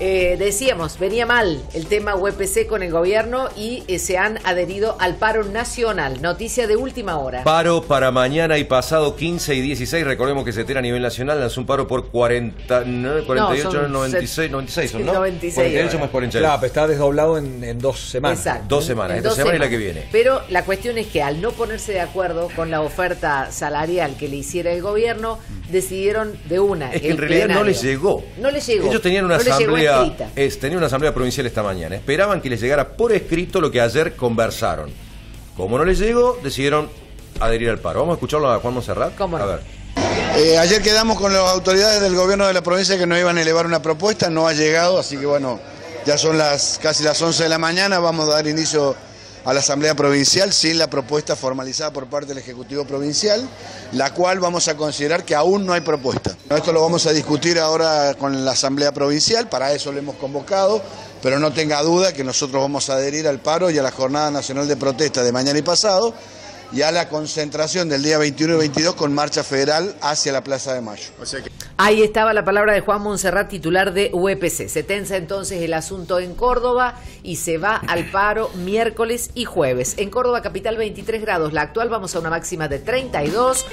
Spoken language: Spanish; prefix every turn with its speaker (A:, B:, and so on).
A: Eh, decíamos, venía mal el tema UPC con el gobierno y eh, se han adherido al paro nacional. Noticia de última hora.
B: Paro para mañana y pasado 15 y 16. Recordemos que se tiene a nivel nacional. Es un paro por 40, 48,
A: son
B: 96, 96 son, ¿no?
A: 96
B: 48 más 48.
C: Claro, está desdoblado en, en dos semanas.
A: Exacto.
B: Dos semanas,
A: En
B: esta
A: dos
B: semana y la
A: semanas.
B: que viene.
A: Pero la cuestión es que al no ponerse de acuerdo con la oferta salarial que le hiciera el gobierno, decidieron de una.
B: Es que en realidad no les llegó.
A: No les llegó.
B: Ellos tenían una
A: No
B: asamblea, es, tenían una asamblea provincial esta mañana. Esperaban que les llegara por escrito lo que ayer conversaron. Como no les llegó, decidieron adherir al paro. Vamos a escucharlo a Juan Monserrat.
A: ¿Cómo no?
B: A ver.
D: Eh, ayer quedamos con las autoridades del gobierno de la provincia que nos iban a elevar una propuesta, no ha llegado, así que bueno, ya son las casi las 11 de la mañana, vamos a dar inicio a la Asamblea Provincial sin la propuesta formalizada por parte del Ejecutivo Provincial, la cual vamos a considerar que aún no hay propuesta. Esto lo vamos a discutir ahora con la Asamblea Provincial, para eso lo hemos convocado, pero no tenga duda que nosotros vamos a adherir al paro y a la Jornada Nacional de Protesta de mañana y pasado, y a la concentración del día 21 y 22 con marcha federal hacia la Plaza de Mayo.
A: Ahí estaba la palabra de Juan Monserrat, titular de UEPC. Se tensa entonces el asunto en Córdoba y se va al paro miércoles y jueves. En Córdoba, capital, 23 grados. La actual vamos a una máxima de 32.